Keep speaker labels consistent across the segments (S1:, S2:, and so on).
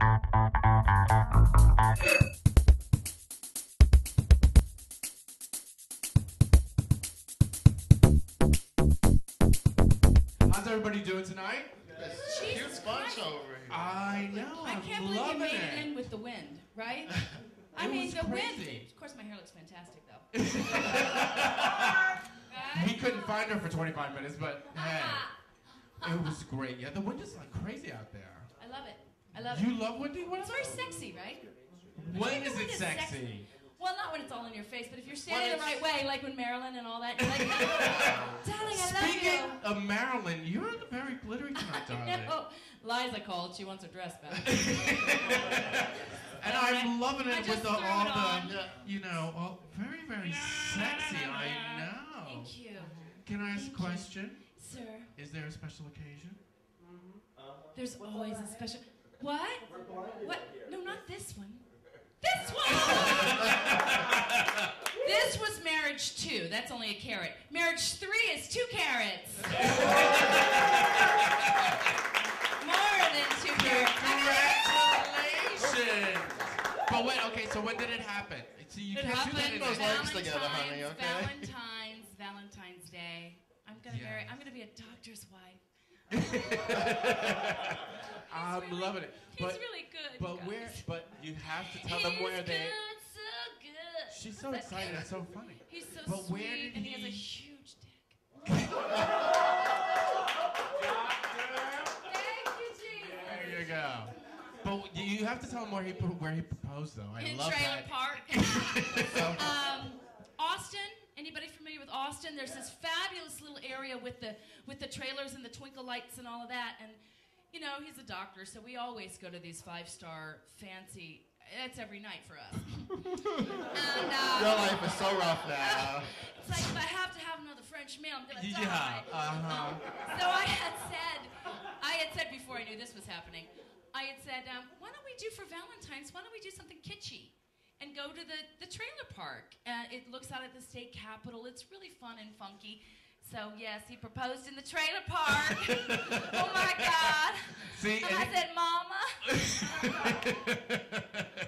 S1: How's everybody doing tonight?
S2: Jesus Christ.
S3: over here.
S1: I know.
S2: I
S1: I'm
S2: can't believe you made
S1: it.
S2: it in with the wind, right? I
S1: It
S2: mean,
S1: was
S2: the wind.
S1: crazy.
S2: Of course, my hair looks fantastic, though.
S1: We couldn't find her for 25 minutes, but hey, it was great. Yeah, the wind is like crazy out there.
S2: I love it. I love
S1: You
S2: it.
S1: love windy weather?
S2: It's very sexy, right?
S1: When is
S2: Wind
S1: it
S2: is
S1: sexy?
S2: sexy. Well, not when it's all in your face, but if you're standing the right way, like when Marilyn and all that, you're like, darling, I love
S1: Speaking
S2: you.
S1: of Marilyn, you're the very glittery tonight, darling.
S2: No, Liza called. She wants her dress back.
S1: And I'm loving it
S2: just
S1: with the, all
S2: it
S1: the, you know, all very, very sexy. I know.
S2: Thank you,
S1: Can I ask a
S2: Thank you.
S1: question?
S2: sir.
S1: Is there a special occasion? Mm-hmm.
S2: There's always a special. What? What? No, not this one. This one! this was marriage two. That's only a carrot. Marriage three is two carrots. More than two carrots.
S1: Congratulations! But wait, okay, so when did it happen? So you
S2: It
S1: can't do that in
S3: those
S1: Valentine's-
S3: legs together, honey, okay?
S2: Valentine's, Valentine's Day. I'm gonna marry. I'm gonna be a doctor's wife.
S1: I'm
S2: really-
S1: loving it.
S2: He's
S1: But,
S2: really good.
S1: but
S2: you
S1: where? But you have to tell them
S2: He's
S1: where they.
S2: good, so good.
S1: She's so excited. That's so funny.
S2: He's so
S1: But
S2: sweet,
S1: where did
S2: and he has a huge dick. Thank you, Jesus.
S1: There you go. But you- have to tell him where he where he proposed, though. I
S2: In
S1: love
S2: Trailer
S1: that.
S2: Park. um, familiar with Austin? There's this fabulous little area with the with the trailers and the twinkle lights and all of that. And you know, he's a doctor, so we always go to these five star fancy. That's every night for us. and, uh,
S3: Your life is so rough now.
S2: It's like if I have to have another French meal, I'm gonna die. Yeah.
S1: Uh huh.
S2: So I had said, I had said before I knew this was happening, I had said, um, why don't we do for Valentine's? Why don't we do something kitschy and go to the the trailer park? Uh, it looks out at the state capitol. It's really fun and funky. So yes, he proposed in the trailer park. oh my God!
S1: See,
S2: And I said, Mama,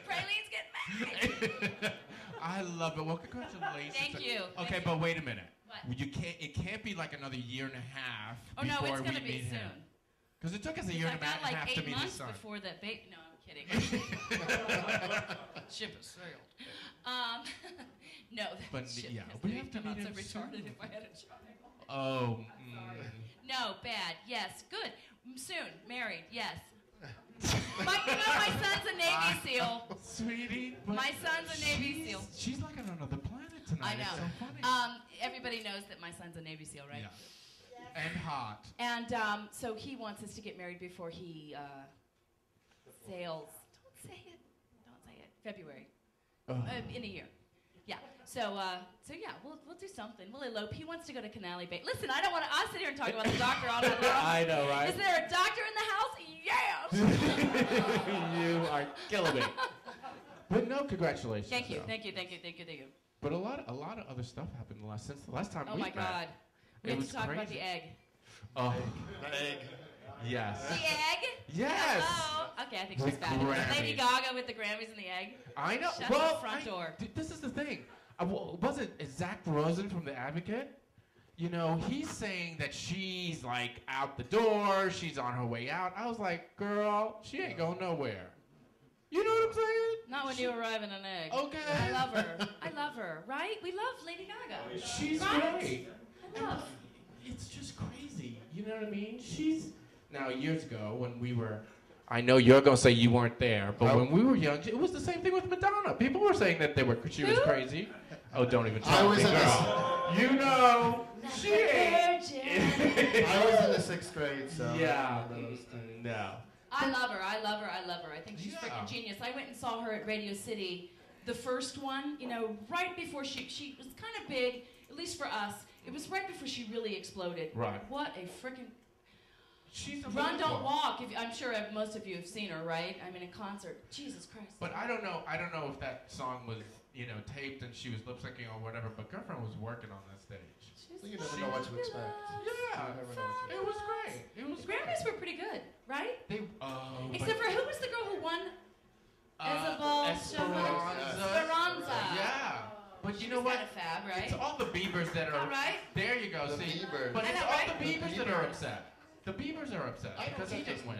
S2: Praline's getting married.
S1: I love it. Well, congratulations.
S2: Thank you.
S1: Okay,
S2: Thank
S1: but wait a minute.
S2: What?
S1: You can't. It can't be like another year and a half
S2: Oh no, it's gonna
S1: we
S2: be soon.
S1: Because it took us a year and a
S2: got
S1: half
S2: like
S1: to
S2: eight
S1: meet his
S2: months
S1: son.
S2: before the baby. No, kidding. Ship has sailed. Um, no, that
S1: But,
S2: ship
S1: yeah,
S2: has
S1: we have to
S2: come out
S1: meet
S2: so
S1: him
S2: retarded
S1: soon.
S2: if I had a child.
S1: oh. mm.
S2: No, bad. Yes, good. Soon, married. Yes. my, you know, my son's a Navy SEAL.
S1: Sweetie. but
S2: My son's a Navy
S1: she's-
S2: SEAL.
S1: She's like on another planet tonight.
S2: I
S1: It's
S2: know.
S1: so funny.
S2: Um, everybody knows that my son's a Navy SEAL, right?
S1: Yeah. And hot.
S2: And um, so he wants us to get married before he uh, sails. Don't say it. Don't say it. February.
S1: Oh.
S2: Uh, in a year. Yeah. So, uh, so yeah, we'll, we'll do something. We'll elope. He wants to go to Canali Bay. Listen, I don't want to. I'll sit here and talk about the doctor all night long.
S1: I know, right?
S2: Is there a doctor in the house? Yes.
S1: you are killing me. But no, congratulations.
S2: thank you.
S1: though.
S2: Thank you. Thank you. Thank you. Thank you.
S1: But a lot, a lot of other stuff happened the last since the last time we met.
S2: Oh
S1: we
S2: my
S1: met.
S2: God. We
S1: It
S2: have to talk about
S1: crazy.
S2: the egg.
S1: Oh,
S3: The egg.
S1: Yes.
S2: The egg?
S1: Yes.
S2: Hello? Okay, I think she's bad. Lady Gaga with the Grammys and the egg.
S1: I know.
S2: Shut
S1: well,
S2: the front
S1: I-
S2: door.
S1: th- this is the thing. Uh, I w- wasn't it Zach Rosen from The Advocate? You know, he's saying that she's like out the door, she's on her way out. I was like, girl, she ain't going nowhere. You know what I'm saying?
S2: Not when you arrive in an egg.
S1: Okay.
S2: I love her. I love her, right? We love Lady Gaga.
S1: She's
S2: Right?
S1: great.
S2: I love.
S1: It's just crazy. You know what I mean? She's now years ago when we were. I know you're gonna say you weren't there, but
S3: Oh.
S1: when we were young, it was the same thing with Madonna. People were saying that they were she was crazy. Oh, don't even
S3: I was
S1: me,
S3: in
S1: girl. You know, she ain't.
S3: I was in the sixth grade, so.
S1: yeah.
S3: I those things.
S1: No.
S2: I love her. I love her. I love her. I think she's
S1: Yeah.
S2: freaking genius. I went and saw her at Radio City, the first one. You know, right before she she was kind of big, at least for us. It was right before she really exploded.
S1: Right.
S2: What a freaking
S1: She's
S2: Run, don't walk. If, I'm sure most of you have seen her, right? I mean, in concert. Jesus Christ.
S1: But I don't know. I don't know if that song was, you know, taped and she was lip syncing or whatever. But girlfriend was working on that stage.
S2: She's
S3: you never know what to expect.
S1: Yeah,
S3: you
S1: it was great. It was.
S2: The Grammys were pretty good, right?
S1: They. Oh,
S2: Except for who was the girl who won?
S1: Uh, Esperanza.
S2: Esperanza. Yeah. Oh, but you She's know what? Fab, right?
S1: It's all the Beavers that are.
S2: All right.
S1: There you go.
S3: The
S1: see,
S3: Beavers.
S1: but it's all
S2: right?
S1: the Beavers that are upset. The Beavers are upset
S3: I
S1: because he
S3: just
S1: didn't win.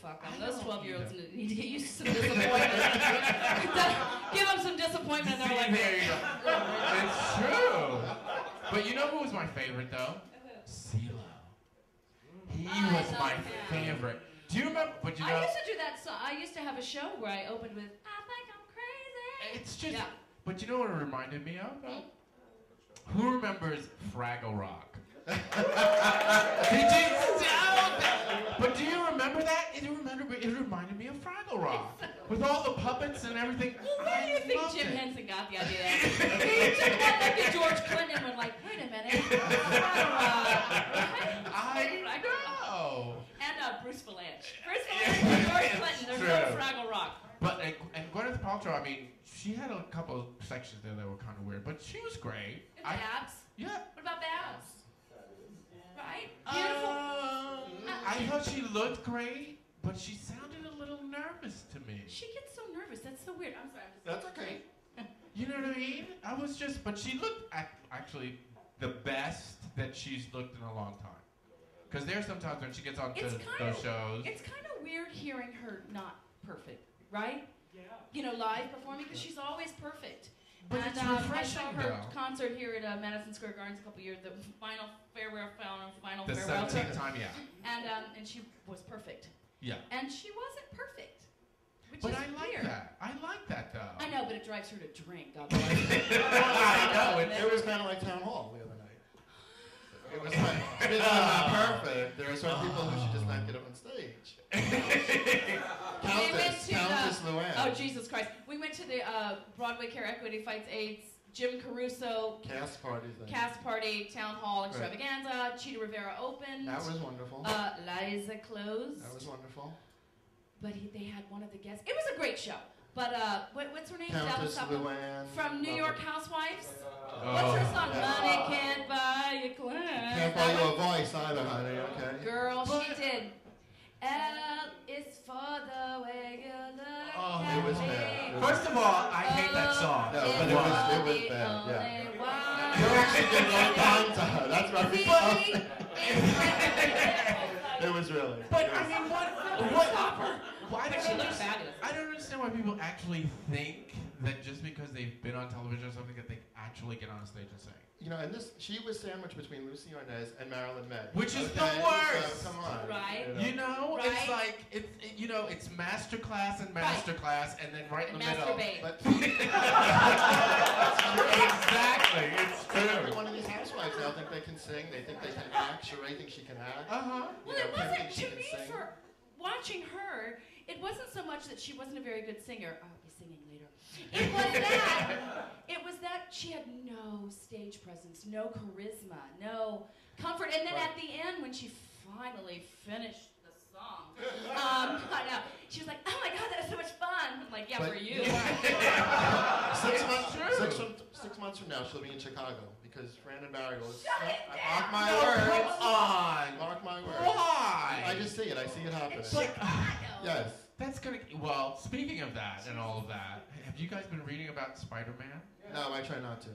S2: Fuck
S1: I
S2: them. Those 12 year olds need to get used to some disappointment. Give them some disappointment and they're like,
S1: there you go. It's true. But you know who was my favorite though? CeeLo. He oh,
S2: I
S1: was my
S2: him.
S1: favorite. Do you remember? But you
S2: I used to do that song. I used to have a show where I opened with, I think I'm crazy.
S1: it's just.
S2: Yeah.
S1: But you know what it reminded me of? though? Hmm? Who remembers Fraggle Rock? Did you? But do you remember that? It remember. It reminded me of Fraggle Rock with all the puppets and everything.
S2: Well, where do you think Jim
S1: it.
S2: Henson got the idea? he took one look at George Clinton and went like, wait a minute.
S1: I
S2: Fraggle
S1: know.
S2: And uh, Bruce Vilanch. Bruce Vilanch and George Clinton. There's
S1: true.
S2: no Fraggle Rock.
S1: But and, and Gwyneth Paltrow, I mean, she had a couple of sections there that were kind of weird, but she was great.
S2: And
S1: I,
S2: Babs.
S1: yeah.
S2: What about Babs? Right? Beautiful.
S1: Um, I thought she looked great, but she sounded a little nervous to me.
S2: She gets so nervous. That's so weird. I'm sorry. I'm just
S3: That's okay.
S1: You know what I mean? I was just, but she looked ac- actually the best that she's looked in a long time. Because there there's sometimes when she gets on
S2: It's
S1: to
S2: kind
S1: those shows.
S2: It's kind of weird hearing her not perfect, right? Yeah. You know, live performing because she's always perfect.
S1: But
S2: and
S1: it's
S2: um, I saw her
S1: though.
S2: concert here at uh, Madison Square Gardens a couple years, the final farewell, final, final
S1: The
S2: farewell tour,
S1: 17th time, yeah.
S2: and um, and she was perfect,
S1: Yeah.
S2: and she wasn't perfect, which
S1: But
S2: is
S1: I like
S2: weird.
S1: that. I like that though.
S2: I know, but it drives her to drink. God bless.
S1: I know. It,
S3: It was kind of like town hall the other night. It was like, it's not perfect. There are certain people who should just not get up on stage.
S2: We went
S3: Countess, Countess Luann.
S2: Oh Jesus Christ! We went to the uh, Broadway Care Equity Fights AIDS Jim Caruso
S3: Cast party thing.
S2: cast party town hall extravaganza. Chita Rivera opened.
S3: That was wonderful.
S2: uh, Liza closed.
S3: that was wonderful.
S2: but he, they had one of the guests. It was a great show. But uh, what, what's her name?
S3: Countess
S2: Dallas
S3: Luann.
S2: From New
S3: Lovely.
S2: York Housewives.
S1: Oh.
S2: What's her song?
S3: Yeah.
S2: Money can't buy you class.
S3: Can't buy you a voice either, honey, okay?
S2: Girl, she did. L is for the way you look
S1: Oh,
S2: at
S3: it was
S2: me.
S3: bad. It was-
S1: First of all, I hate that song.
S3: No,
S2: It's
S3: but it was- it
S2: the
S3: was bad, yeah.
S2: only one.
S3: You actually did one time to her. That's right.
S2: See?
S3: It was really.
S1: But
S3: it
S1: I
S3: was-
S1: mean, what? What? Why
S2: But
S1: do
S2: she
S1: you
S2: looks fabulous.
S1: I don't understand why people actually think that just because they've been on television or something that they actually get on a stage and sing.
S3: You know, and this, she was sandwiched between Lucie Arnaz and Marilyn Maye.
S1: Which is the worst.
S3: So, come on.
S2: Right.
S1: You know, it's
S2: Right.
S1: like it's it, you know it's master class and master class, and then right in
S2: And
S1: the middle.
S2: masturbate.
S3: But
S1: exactly, it's true.
S3: every one of these housewives now think they can sing. They think they can act. Sheree thinks she can act.
S1: Uh huh.
S3: You
S2: Well,
S3: know,
S2: it wasn't to me
S3: sing.
S2: for watching her. It wasn't so much that she wasn't a very good singer. I'll be singing later. It was that. it was that she had no stage presence, no charisma, no comfort. And then
S3: Right.
S2: at the end, when she finally finished the song, um, I know she was like, "Oh my God, that was so much fun!" I'm like, "Yeah,
S3: But
S2: for you."
S3: Six months,
S1: true.
S3: six, from, six months from now, she'll be in Chicago because Fran and Barry will.
S2: Shut it
S3: Mark my
S1: No,
S3: words.
S1: come on.
S3: Mark my words.
S1: Why?
S3: I just see it. I see it happening.
S2: It's
S1: But-
S2: Chicago.
S3: Yes.
S1: That's gonna. Well, speaking of that and all of that, have you guys been reading about Spider-Man?
S3: No, I try not to.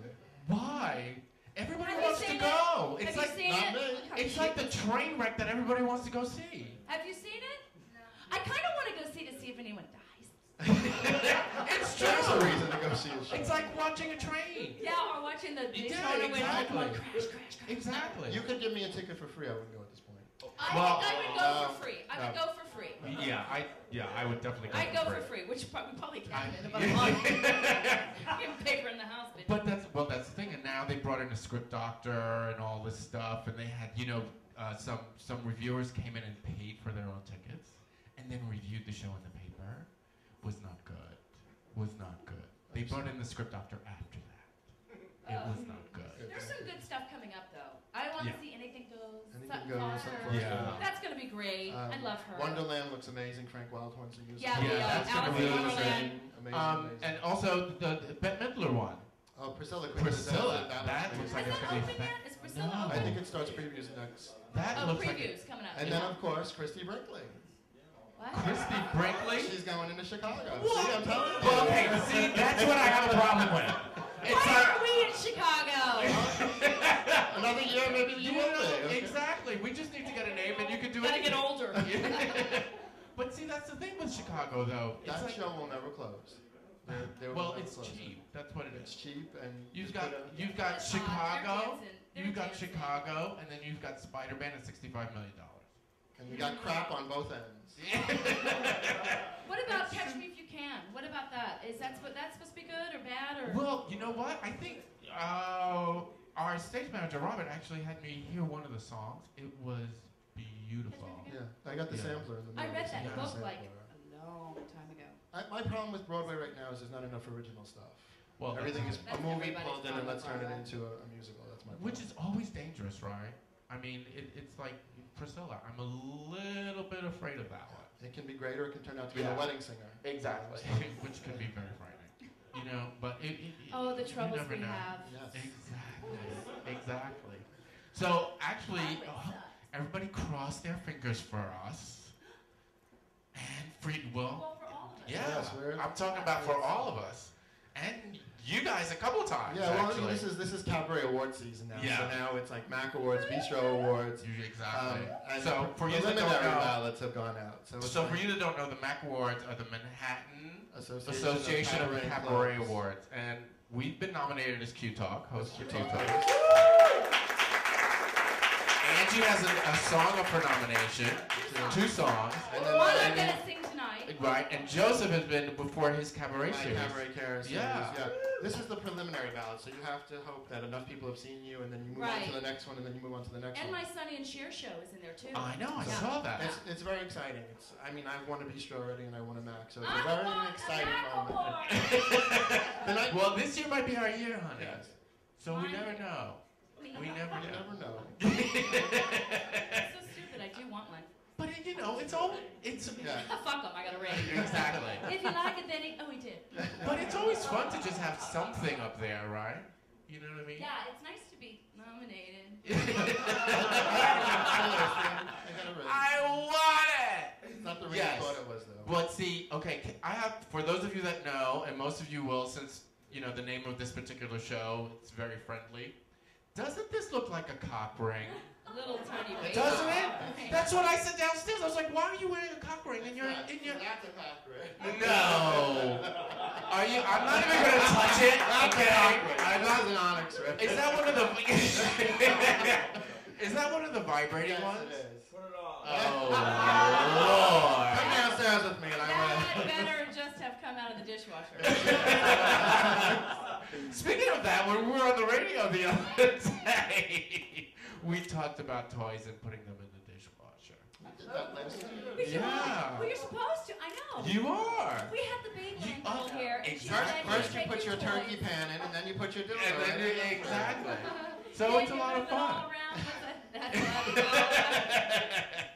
S1: Why? Everybody
S2: Have you
S1: wants to
S2: seen it?
S1: go.
S2: Have
S1: It's
S2: you
S1: like
S2: seen
S3: Not
S2: it?
S3: me.
S1: it's like the train wreck that everybody wants to go see.
S2: Have you seen it? No. I kind of want to go see to see if anyone dies.
S1: it's
S3: There's a reason to go see a show.
S1: It's like watching a train.
S2: Yeah, or watching the
S1: Yeah,
S2: Daytona Wind
S1: exactly.
S2: going crash, crash, crash.
S1: Exactly.
S3: You could give me a ticket for free. I wouldn't go at this point.
S2: I,
S1: Well,
S2: would, I would go for free. I would
S3: no.
S2: go for free.
S1: yeah, I yeah, I would definitely go. For free.
S2: I'd go for free, which we probably
S1: I-
S2: can in about a month. Give paper in the house, bitch.
S1: But that's well, that's the thing. And now they brought in a script doctor and all this stuff, and they had you know uh, some some reviewers came in and paid for their own tickets, and then reviewed the show in the paper. Was not good. Was not good. They brought in the script doctor after that. It was not good.
S2: There's some good stuff coming up, though. I want to
S1: Yeah.
S2: see Anything Goes.
S3: Anything
S2: Sutton
S3: Goes,
S2: Foster.
S3: Sutton Foster.
S1: Yeah.
S2: That's going to be great. I
S3: Um,
S2: love her.
S3: Wonderland looks amazing. Frank Wildhorn's a musical.
S2: Yeah,
S1: the, Yeah, uh, that's gonna be
S2: in
S1: really
S2: Wonderland.
S3: Amazing,
S1: Um,
S3: amazing.
S1: and also the, the Bette Midler one.
S3: oh, Priscilla Queen.
S1: Priscilla.
S3: That,
S1: That
S3: looks
S1: looks like
S2: Is
S1: it's
S2: that
S1: gonna be
S2: open yet? Is Priscilla
S1: No.
S3: I think it starts previews next.
S1: That
S2: oh,
S1: looks like
S2: previews coming up.
S3: And
S2: yeah.
S3: then, of course, Christie Brinkley.
S2: what?
S1: Christie Brinkley.
S3: She's going into Chicago.
S1: What?
S3: See, I'm telling you.
S1: Well, okay, see, that's what I have a problem with. It's
S2: Why
S1: our,
S2: are we in Chicago?
S3: Another year, maybe you
S1: you
S3: will
S1: know,
S3: be.
S1: exactly. We just need to get a name, and you can do
S2: it.
S1: Gotta
S2: get older.
S1: but see, that's the thing with Chicago, though. It's
S3: That
S1: like,
S3: show will never close. They- they will
S1: well, it's
S3: close.
S1: cheap. That's what it
S3: It's cheap and
S1: You've got
S3: a-
S1: you've got
S2: They're
S1: Chicago, you've got
S2: dancing.
S1: Chicago, and then you've got Spider Man at sixty-five million dollars.
S3: and you got crap on both ends.
S2: What about Catch Me If You Can? What about that? Is that what that's supposed to be good or bad or?
S1: Well, you know what? I think uh, our stage manager Robert actually had me hear one of the songs. It was beautiful.
S2: Catch Me If You
S3: Yeah, I got the
S1: Yeah.
S3: sampler in the
S2: I read that
S3: you got the
S2: book like
S3: sampler.
S2: a long time ago.
S3: I, my problem with Broadway right now is there's not enough original stuff.
S1: Well,
S3: Everything is a movie
S2: everybody's
S3: pulled in and let's turn it into a, a musical. That's my problem.
S1: which is always dangerous, right? I mean, it, it's like Priscilla. I'm a little bit afraid of that one.
S3: It can be great or it can turn out to be
S1: Yeah.
S3: the wedding singer.
S1: Exactly. Which can be very frightening. You know, but it. it, it
S2: Oh, the
S1: you
S2: troubles we
S1: know.
S2: have.
S3: Yes.
S1: Exactly. Exactly. So actually, uh, everybody cross their fingers for us. And free will.
S2: Well, for all of us.
S1: Yeah,
S3: Yes, we're-
S1: I'm talking about for all of us, and you guys a couple times.
S3: Yeah, well,
S1: actually.
S3: this is this is cabaret award season now.
S1: Yeah.
S3: So now it's like Mac Awards, Bistro Awards.
S1: You- exactly.
S3: Um, and
S1: so for you that don't
S3: preliminary
S1: know,
S3: ballots have gone out. So, it's
S1: so for you that don't know, the Mac Awards are the Manhattan
S3: Association,
S1: Association of
S3: Cabaret
S1: Cabaret Awards, and we've been nominated as Q Talk, host of
S3: Q. Talk.
S1: Angie has a, a song up for nomination, two songs,
S3: And then
S2: One I'm gonna sing tonight.
S1: right? And Joseph has been before his cabaret
S3: my
S1: series.
S3: Cabaret Care.
S1: Yeah.
S3: yeah. This is the preliminary ballot, so you have to hope that enough people have seen you, and then you move on to the next one, and then you move on to the next one.
S2: And
S3: one.
S2: my Sonny and Cher show is in there too.
S1: I know, I
S2: Yeah.
S1: saw that.
S3: It's, it's very exciting. It's I mean I've won a Bistro already, and I won a Mac, so it's
S2: I
S3: a very
S2: want a
S3: exciting
S2: Mac
S3: moment.
S2: Award.
S3: The night-
S1: well, this year might be our year, honey.
S3: Yes.
S1: So we
S2: Mine-
S1: never know. We never
S3: You
S1: know.
S3: never know.
S2: That's so stupid. I do want one.
S1: But uh, you know, it's all it's
S3: Yeah.
S2: Fuck them. I got a ring.
S1: exactly.
S2: If you like it, then he, oh, he did.
S1: But it's always fun to just have something up there, right? You know what I mean?
S2: Yeah, it's nice to be nominated.
S3: I got a ring.
S1: I want it.
S3: It's not the ring
S1: Yes.
S3: I thought it was though.
S1: But see, okay, c- I have for those of you that know, and most of you will, since you know the name of this particular show, it's very friendly. Doesn't this look like a cock ring?
S2: A little tiny baby.
S1: Doesn't it? That's what I said downstairs. I was like, why are you wearing a cock ring in your
S3: That's-
S1: in your?
S3: That's a cock ring.
S1: No. Are you? I'm not even gonna touch it.
S3: That's a
S1: Okay. I'm not.
S3: an onyx ring.
S1: Is that one of the? is that one of the vibrating
S3: Yes,
S1: ones?
S3: it is.
S4: Put it on.
S1: Oh lord.
S3: Come downstairs with me and I
S2: That
S3: will.
S2: better just have come out of the dishwasher.
S1: Speaking of that, when we were on the radio the other day, we talked about toys and putting them in the dishwasher.
S3: That last time.
S2: We should-
S1: Yeah.
S2: Well, you're supposed to. I know.
S1: You are.
S2: we had the baby
S1: You-
S2: girl
S1: oh,
S2: here.
S1: exactly.
S3: First, first
S2: you
S3: you put your
S2: these
S3: turkey pan in, and then you put your dildo
S1: And then
S3: in.
S1: you- exactly. So
S2: Then
S1: it's a lot of fun.
S2: around with it. That's how it goes.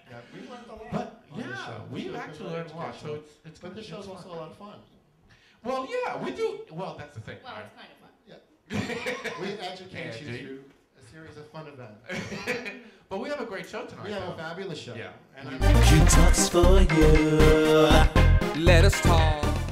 S3: Yeah, we learned a lot.
S1: But
S3: on the
S1: yeah,
S3: show.
S1: We've actually learned a lot. So it's it's
S3: But
S1: gonna
S3: the
S1: be-
S3: show's also a lot of fun.
S1: Well, yeah, we do. Well, that's the thing.
S2: Well,
S1: right?
S2: it's kind of fun. Yeah.
S3: we educate you through a series of fun events.
S1: but we have a great show tonight.
S3: We have a fabulous show.
S1: Yeah.
S3: And I'm
S5: Q talks for you.
S4: Let us talk.